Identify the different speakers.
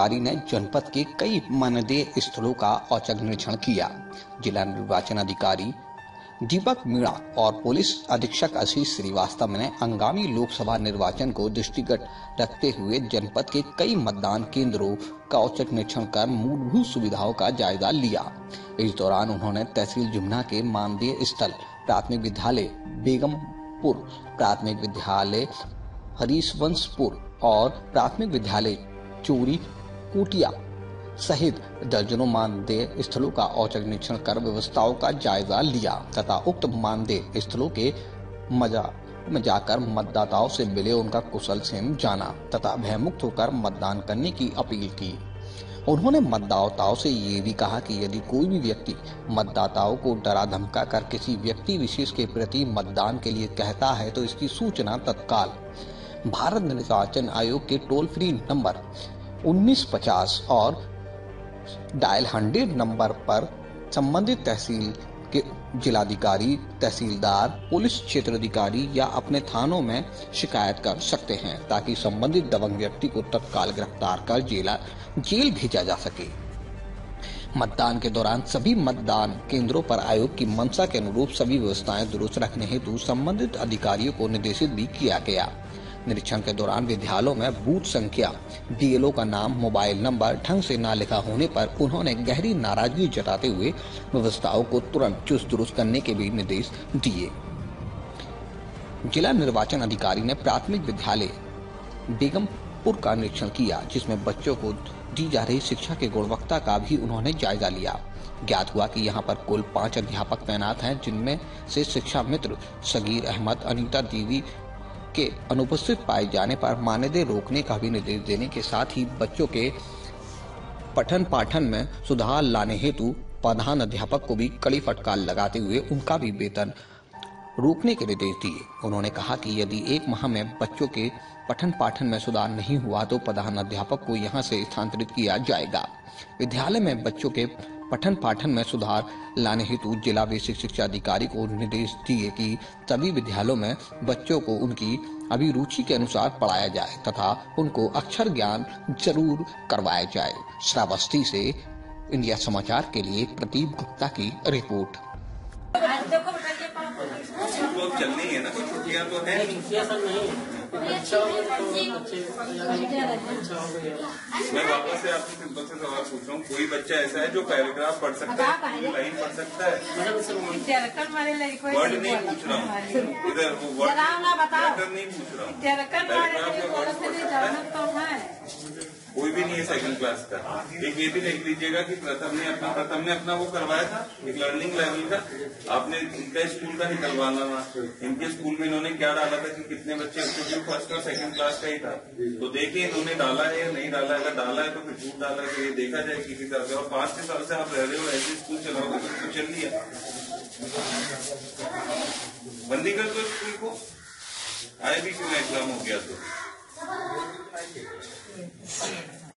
Speaker 1: अधिकारी ने जनपद के कई मानदेय स्थलों का औचक निरीक्षण किया। जिला निर्वाचन अधिकारी दीपक मीणा और पुलिस अधीक्षक आशीष श्रीवास्तव ने आगामी लोकसभा निर्वाचन को दृष्टिगत रखते हुए जनपद के कई मतदान केंद्रों का औचक निरीक्षण कर मूलभूत सुविधाओं का जायजा लिया। इस दौरान उन्होंने तहसील जुमना के मानदेय स्थल, प्राथमिक विद्यालय बेगमपुर, प्राथमिक विद्यालय हरीशवंशपुर और प्राथमिक विद्यालय चोरी कुटिया सहित दर्जनों मानदेय स्थलों का औचक निरीक्षण कर व्यवस्थाओं का जायजा लिया तथा उक्त मानदेय स्थलों के मज़ा में जाकर मतदाताओं से मिले उनका कुशल सेम जाना तथा भयमुक्त होकर मतदान करने की अपील की। उन्होंने मतदाताओं से ये भी कहा कि यदि कोई भी व्यक्ति मतदाताओं को डरा धमका कर किसी व्यक्ति विशेष के प्रति मतदान के लिए कहता है तो इसकी सूचना तत्काल। भारत निर्वाचन आयोग के टोल फ्री नंबर 1950 और डायल हंड्रेड नंबर पर संबंधित तहसील के जिलाधिकारी, तहसीलदार, पुलिस क्षेत्र अधिकारी या अपने थानों में शिकायत कर सकते हैं ताकि संबंधित दबंग व्यक्ति को तत्काल गिरफ़्तार कर जेला, जेल भेजा जा सके। मतदान के दौरान सभी मतदान केंद्रों पर आयोग की मंशा के अनुरूप सभी व्यवस्थाएँ दुरुस्त रखने हेतु संबंधित अधिकारियों को निर्देशित भी किया गया। निरीक्षण के दौरान विद्यालयों में बूथ संख्या बीएलओ का नाम, मोबाइल नंबर, ढंग से न लिखा होने पर उन्होंने गहरी नाराज़गी जताते हुए व्यवस्थाओं को तुरंत चुस्त दुरुस्त करने के भी निर्देश दिए। जिला निर्वाचन अधिकारी ने प्राथमिक विद्यालय बेगमपुर का निरीक्षण किया, जिसमें बच्चों को दी जा रही शिक्षा की गुणवत्ता का भी उन्होंने जायजा लिया। ज्ञात हुआ कि यहाँ पर कुल पाँच अध्यापक तैनात हैं, जिनमें से शिक्षा मित्र सगीर अहमद, अनीता देवी के अनुपस्थित पाए जाने पर मानदेय रोकने का भी निर्देश देने के साथ ही बच्चों के पठन पाठन में सुधार लाने हेतु प्रधान अध्यापक को भी कड़ी फटकार लगाते हुए उनका भी वेतन रोकने के निर्देश दिए। उन्होंने कहा कि यदि एक माह में बच्चों के पठन पाठन में सुधार नहीं हुआ तो प्रधान अध्यापक को यहाँ से स्थानांतरित किया जाएगा। विद्यालय में बच्चों के पठन पाठन में सुधार लाने हेतु जिला बेसिक शिक्षा अधिकारी को निर्देश दिए कि सभी विद्यालयों में बच्चों को उनकी अभिरुचि के अनुसार पढ़ाया जाए तथा उनको अक्षर ज्ञान ज़रूर करवाया जाए। श्रावस्ती से इंडिया समाचार के लिए प्रदीप गुप्ता की रिपोर्ट।
Speaker 2: है ना छुट्टियाँ तो है। मैं वापस से आपसे सिंपल से सवाल पूछ रहा हूँ। कोई बच्चा ऐसा है जो पैराग्राफ पढ़ सकता है लाइन पढ़ सकता है? वर्ड नहीं पूछ रहा हूँ। इधर वो वर्ड नहीं पूछ रहा है। सेकंड क्लास का। एक ये भी लिख लीजिएगा कि प्रथम ने अपना प्रथम ने अपना वो करवाया था, एक लर्निंग लेवल का। आपने इनका स्कूल का निकलवाना था इनके स्कूल में इन्होंने क्या डाला था कि कितने बच्चे क्योंकि फ़र्स्ट और सेकंड क्लास का ही था। तो देखिए, इन्होंने डाला है या नहीं डाला अगर डाला है तो फिर झूठ डाला है तो ये देखा जाए किसी तरह से। और पाँच छह साल से आप रह रहे हो, ऐसे स्कूल चलाओगे तो चल लिया बंदी कर दो स्कूल को आए भी क्यों एग्ज़ाम हो गया तो?